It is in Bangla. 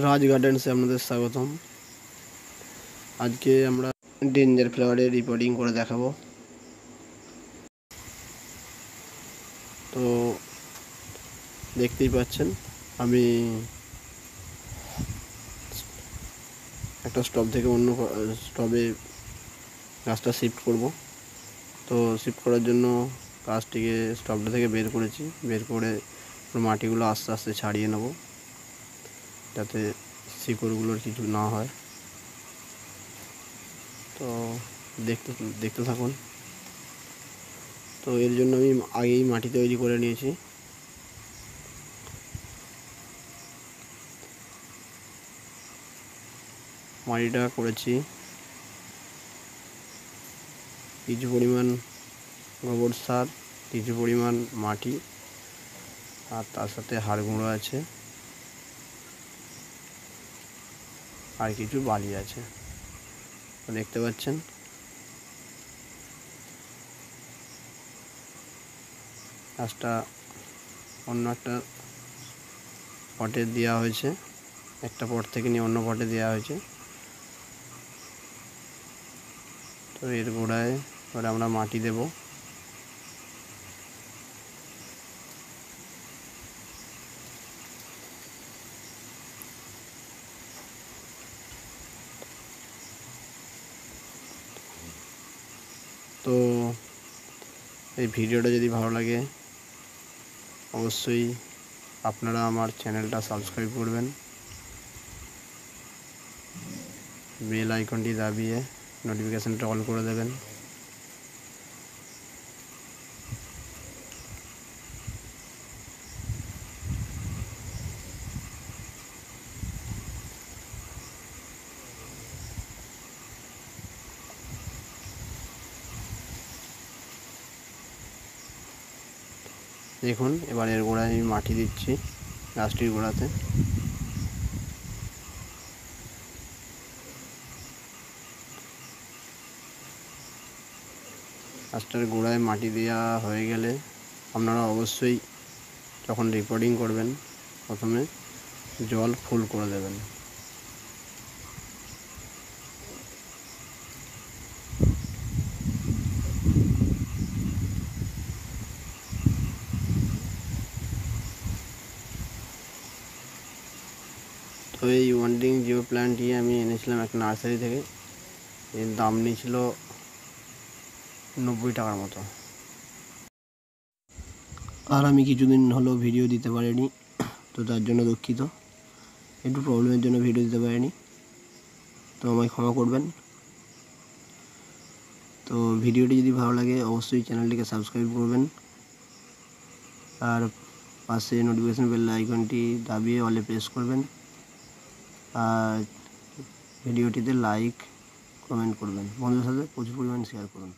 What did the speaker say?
রাজ গার্ডেন্সে আপনাদের স্বাগতম। আজকে আমরা ডেঞ্জার ফ্লাওয়ারের রিপোর্টিং করে দেখাবো। তো দেখতেই পাচ্ছেন, আমি একটা স্টপ থেকে অন্য স্টপে গাছটা শিফট করব। তো শিফট করার জন্য গাছটিকে স্টপটা থেকে বের করেছি। বের করে মাটিগুলো আস্তে আস্তে ছাড়িয়ে নেব। যাতে শিকড়গুলোর কিছু না হয়। তো দেখতে দেখতে থাকুন। তো এর জন্য আমি আগেই মাটি তৈরি করে নিয়েছি। মাটিটা করেছি। কিছু পরিমাণ গোবর সার, কিছু পরিমাণ মাটি, আর তার সাথে হাড় গুঁড়ো আছে। আর কিছু বালি আছে। দেখতে পাচ্ছেন? গাছটা অন্য একটা পটে দেওয়া হয়েছে। একটা পট থেকে নিয়ে অন্য পটে দেওয়া হয়েছে। তো এর গোড়ায় এবারে আমরা মাটি দেব। তো এই ভিডিওটা যদি ভালো লাগে, অবশ্যই আপনারা আমার চ্যানেলটা সাবস্ক্রাইব করবেন। বেল আইকনটি দাবিয়ে নোটিফিকেশানটা অল করে দেবেন। দেখুন, এবার এর গোড়ায় আমি মাটি দিচ্ছি গাছটির গোড়াতে। গাছটার গোড়ায় মাটি দেওয়া হয়ে গেলে আপনারা অবশ্যই যখন রিপোর্টিং করবেন, প্রথমে জল ফুল করে দেবেন। তো এই ওয়ান্ডিং জিও প্ল্যান্টটি আমি এনেছিলাম একটা নার্সারি থেকে। এর দাম নিয়েছিল নব্বই টাকার মতো। আর আমি কিছুদিন হলো ভিডিও দিতে পারিনি, তো তার জন্য দুঃখিত। একটু প্রবলেমের জন্য ভিডিও দিতে পারিনি। তো আমায় ক্ষমা করবেন। তো ভিডিওটি যদি ভালো লাগে, অবশ্যই চ্যানেলটিকে সাবস্ক্রাইব করবেন। আর পাশে নোটিফিকেশান বেল আইকনটি দাবিয়ে অলে প্রেস করবেন। ভিডিওটিতে লাইক কমেন্ট করবেন। বন্ধুদের সাথে প্রচুর পরিমাণ শেয়ার করুন।